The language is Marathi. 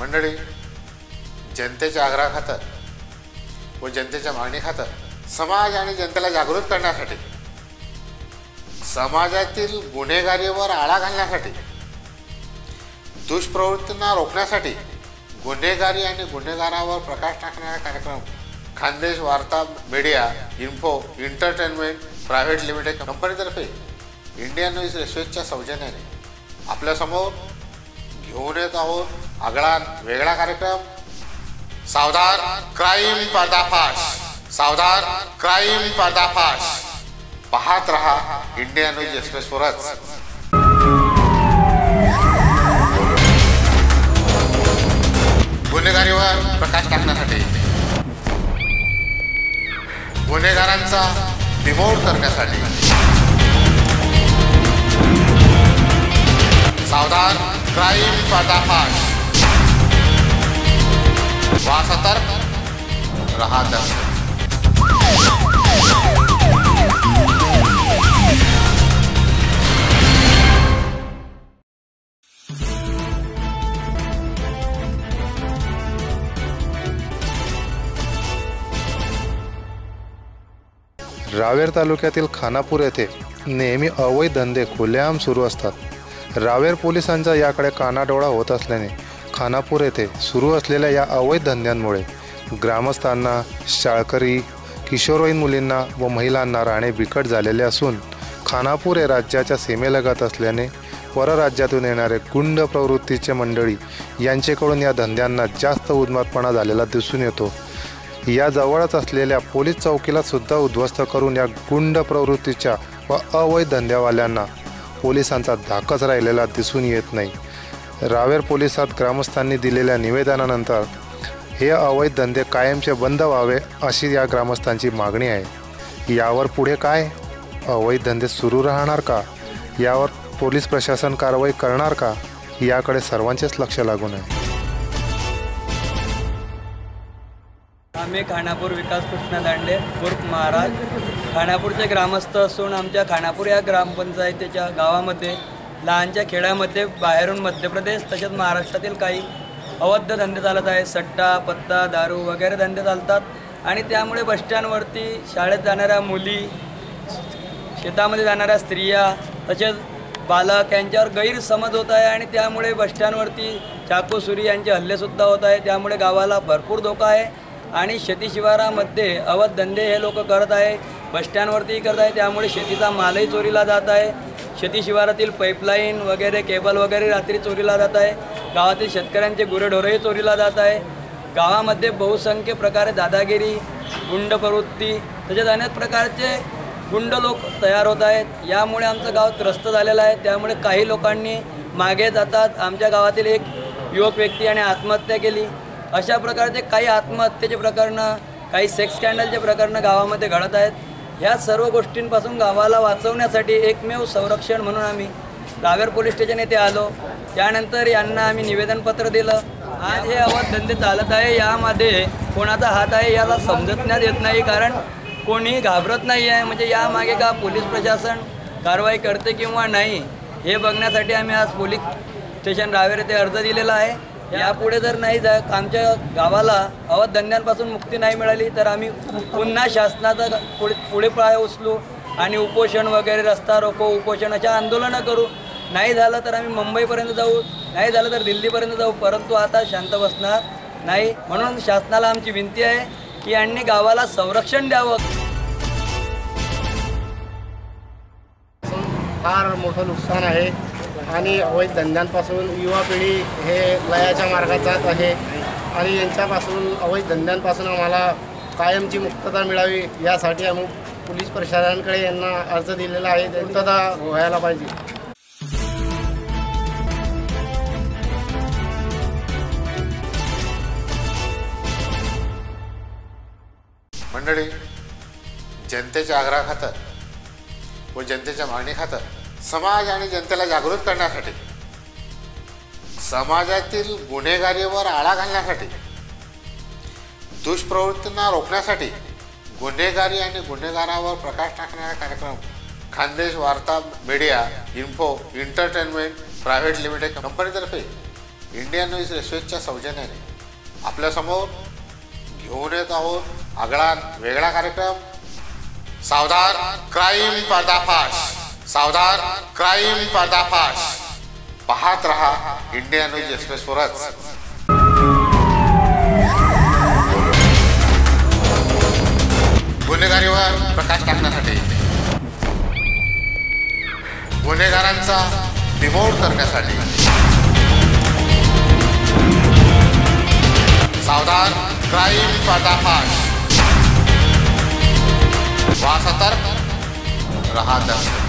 मंडळी जनतेच्या आग्रहाखातर व जनतेच्या मागणीखातर समाज आणि जनतेला जागृत करण्यासाठी समाजातील गुन्हेगारीवर आळा घालण्यासाठी दुष्प्रवृत्तींना रोखण्यासाठी गुन्हेगारी आणि गुन्हेगारावर प्रकाश टाकणारा कार्यक्रम खानदेश वार्ता media info entertainment private limited कंपनीतर्फे इंडियन न्यूज रेस्वेजच्या सौजन्याने आपल्यासमोर घेऊन येत आहोत. आगळा वेगळा कार्यक्रम. सावधान क्राईम पर्दाफाश. सावधान क्राईम पर्दाफाश. पाहत रहा इंडिया न्यूज एक्सप्रेसवरच. गुन्हेगारीवर प्रकाश टाकण्यासाठी. गुन्हेगारांचा बिमोड करण्यासाठी. सावधान क्राईम पर्दाफाश. वा सतर्क रहा दर्शक रावेर तालुक्यातील खानापूर येथे नेहमी अवैध धंदे खुलेआम सुरू असतात. रावेर पोलिसांचा याकडे कानाडोळा होत असल्याने खानापूर येथे सुरू असलेल्या या अवैध धंद्यांमुळे ग्रामस्थांना शाळकरी किशोरवयीन मुलींना व महिलांना राहणे बिकट झालेले असून खानापूर हे राज्याच्या सीमेलगत असल्याने परराज्यातून येणारे गुंड प्रवृत्तीचे मंडळी यांचेकडून या धंद्यांना जास्त उन्मादपणा झालेला दिसून येतो. या जवळच असलेल्या पोलीस चौकीला सुद्धा उद्ध्वस्त करून या गुंड प्रवृत्तीच्या व अवैध धंद्यावाल्यांना पोलिसांचा धाकच राहिलेला दिसून येत नाही. रावेर पोलिसात ग्रामस्थांनी दिलेल्या निवेदनानंतर हे अवैध धंदे कायमचे बंद व्हावे अशी या ग्रामस्थांची मागणी आहे. यावर पुढे काय? अवैध धंदे सुरू राहणार का? यावर पोलीस प्रशासन कारवाई करणार का? याकडे सर्वांचेच लक्ष लागून आहे. आम्ही खानापूर विकास कृष्ण दांडे उर्फ महाराज. खानापूरचे ग्रामस्थ असून आमच्या खानापूर या ग्रामपंचायतीच्या गावामध्ये लहानच्या खेड्यामध्ये बाहेरून मध्य प्रदेश तसेच महाराष्ट्रातील काही अवैध धंदे चालत आहेत. सट्टा पत्ता दारू वगैरे धंदे चालतात. आणि त्यामुळे बसस्टँडवरती शाळेत जाणाऱ्या मुली शेतामध्ये जाणाऱ्या स्त्रिया तसेच बालक यांच्यावर गैरसमज होत आहे आणि त्यामुळे बसस्टँडवरती चाकू सुरी यांचे हल्लेसुद्धा होत आहे त्यामुळे गावाला भरपूर धोका आहे आणि शेती शिवारामध्ये अवध धंदे हे लोक करत आहे. बसस्टँडवरतीही करत आहे. त्यामुळे शेतीचा मालही चोरीला जात आहे. शेती शिवारातील पाईपलाईन वगैरे केबल वगैरे रात्री चोरीला जात आहे. गावातील शेतकऱ्यांचे गुरेढोरही चोरीला जात आहे. गावामध्ये बहुसंख्य प्रकारे दादागिरी गुंड प्रवृत्ती तसेच अनेक प्रकारचे गुंड लोक तयार होत आहेत. यामुळे आमचं गाव त्रस्त झालेलं आहे. त्यामुळे काही लोकांनी मागे जातात आमच्या गावातील एक युवक व्यक्ती याने आत्महत्या केली. अशा प्रकारचे काही आत्महत्येचे प्रकरणं काही सेक्स स्कॅन्डलचे प्रकरणं गावामध्ये घडत आहेत. ह्या सर्व गोष्टींपासून गावाला वाचवण्यासाठी एकमेव संरक्षण म्हणून आम्ही रावेर पोलीस स्टेशन येथे आलो. त्यानंतर यांना आम्ही निवेदनपत्र दिलं. आज हे अवध धंदे चालत आहे यामध्ये कोणाचा हात आहे याला समजतण्यात येत नाही कारण कोणी घाबरत नाही आहे. म्हणजे यामागे का पोलीस प्रशासन कारवाई करते किंवा नाही हे बघण्यासाठी आम्ही आज पोलीस स्टेशन रावेर येथे अर्ज दिलेला आहे. यापुढे जर नाही जा आमच्या गावाला अवध धंद्यांपासून मुक्ती नाही मिळाली तर आम्ही पुन्हा शासनाचा पुढे पुढे पाय उचलू आणि उपोषण वगैरे रस्ता रोको उपोषण अशा आंदोलनं करू. नाही झालं तर आम्ही मुंबईपर्यंत जाऊ नाही झालं तर दिल्लीपर्यंत जाऊ परंतु आता शांत बसणार नाही. म्हणून शासनाला आमची विनंती आहे की यांनी गावाला संरक्षण द्यावं. फार मोठं नुकसान आहे. आणि अवैध धंद्यांपासून युवा पिढी हे लयाच्या मार्गात जात आहे. आणि यांच्यापासून अवैध धंद्यांपासून आम्हाला कायमची मुक्तता मिळावी यासाठी आम्ही पोलीस प्रशासनाकडे यांना अर्ज दिलेला आहे. ते मुक्तता व्हायला पाहिजे. मंडळी जनतेच्या आग्रहाखातर व जनतेच्या मागणीखातर समाज आणि जनतेला जागृत करण्यासाठी समाजातील गुन्हेगारीवर आळा घालण्यासाठी दुष्प्रवृत्तींना रोखण्यासाठी गुन्हेगारी आणि गुन्हेगारावर प्रकाश टाकणारा कार्यक्रम खानदेश वार्ता media info entertainment private limited कंपनीतर्फे इंडियन न्यूज रेस्वेजच्या सौजन्याने आपल्यासमोर घेऊन येत आहोत आगळा वेगळा कार्यक्रम सावधान क्राईम पर्दाफाश. सावधान क्राईम पर्दाफाश. पाहत रहा इंडिया न्यूज एक्सप्रेसवरच गुन्हेगारीवर प्रकाश टाकण्यासाठी. गुन्हेगारांचा बिमोड करण्यासाठी. सावधान क्राईम पर्दाफाश. वा सतर्क. रहा दर्शक